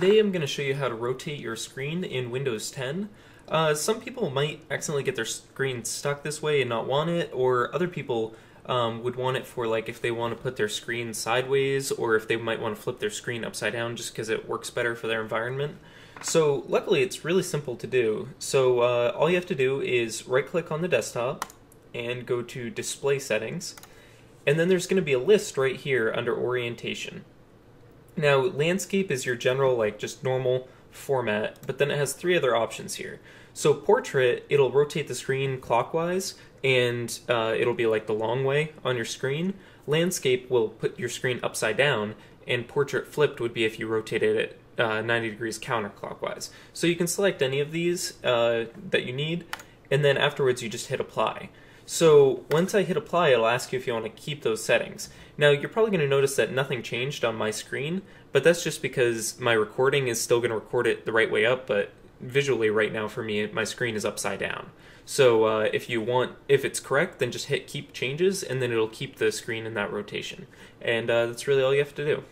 today I'm going to show you how to rotate your screen in Windows 10. Uh, some people might accidentally get their screen stuck this way and not want it, or other people um, would want it for like if they want to put their screen sideways, or if they might want to flip their screen upside down just because it works better for their environment. So luckily it's really simple to do. So uh, all you have to do is right click on the desktop and go to display settings, and then there's going to be a list right here under orientation. Now, landscape is your general, like, just normal format, but then it has three other options here. So, portrait, it'll rotate the screen clockwise, and uh, it'll be like the long way on your screen. Landscape will put your screen upside down, and portrait flipped would be if you rotated it uh, 90 degrees counterclockwise. So, you can select any of these uh, that you need, and then afterwards you just hit apply. So once I hit apply, it'll ask you if you want to keep those settings. Now you're probably going to notice that nothing changed on my screen, but that's just because my recording is still going to record it the right way up, but visually right now for me, my screen is upside down. So uh, if you want, if it's correct, then just hit keep changes, and then it'll keep the screen in that rotation. And uh, that's really all you have to do.